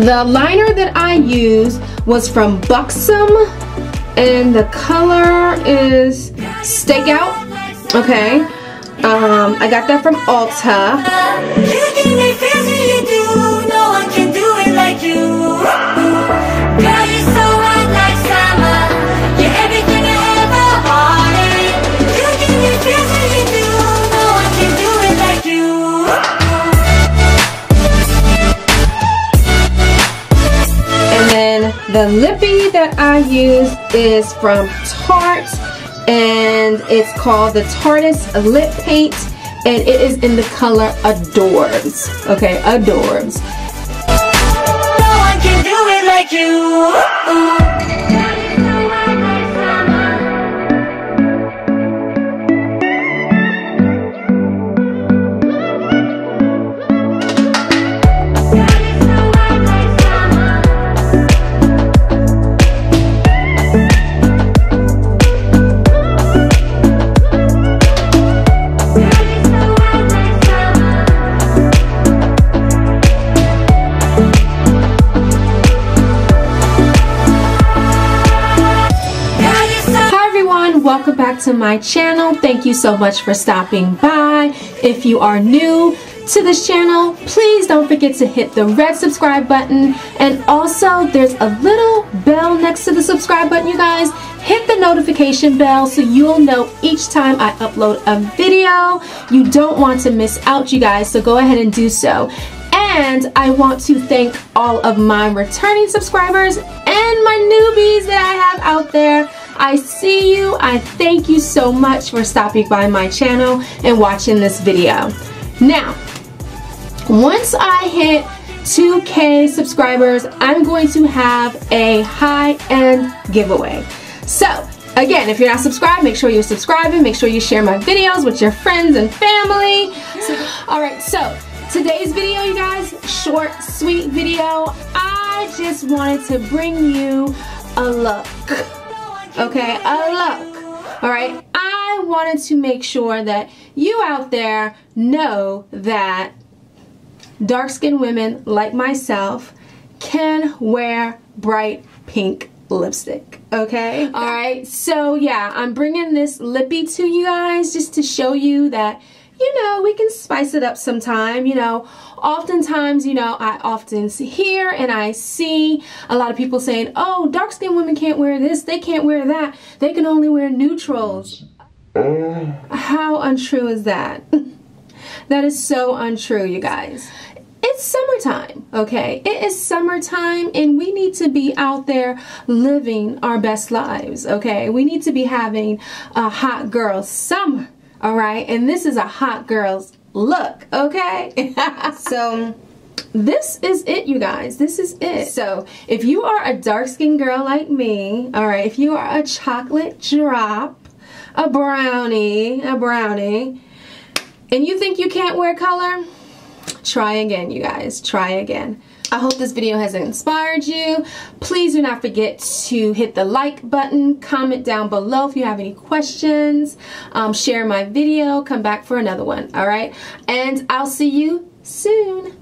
The liner that I used was from Buxom and the color is Stakeout. Okay. Um, I got that from Ulta. The lippy that I use is from Tarte and it's called the Tarteist Lip Paint and it is in the color Adorbs. Okay, Adorbs. No back to my channel. Thank you so much for stopping by. If you are new to this channel, please don't forget to hit the red subscribe button. And also, there's a little bell next to the subscribe button, you guys. Hit the notification bell so you'll know each time I upload a video. You don't want to miss out, you guys, so go ahead and do so. And I want to thank all of my returning subscribers and my newbies that I have out there. I see you. I thank you so much for stopping by my channel and watching this video. Now, once I hit 2k subscribers, I'm going to have a high-end giveaway. So, again, if you're not subscribed, make sure you're subscribing. Make sure you share my videos with your friends and family. So, Alright, so today's video, you guys, short, sweet video. I just wanted to bring you a look okay? A look, all right? I wanted to make sure that you out there know that dark-skinned women like myself can wear bright pink lipstick okay all right so yeah i'm bringing this lippy to you guys just to show you that you know, we can spice it up sometime, you know. Oftentimes, you know, I often hear and I see a lot of people saying, oh, dark-skinned women can't wear this, they can't wear that, they can only wear neutrals. How untrue is that? that is so untrue, you guys it's summertime, okay? It is summertime and we need to be out there living our best lives, okay? We need to be having a hot girl summer all right? And this is a hot girl's look okay? So this is it you guys. This is it. So if you are a dark-skinned girl like me all right if you are a chocolate drop a brownie a brownie and you think you can't wear color try again you guys. Try again I hope this video has inspired you. Please do not forget to hit the like button, comment down below if you have any questions, um, share my video, come back for another one, all right? And I'll see you soon.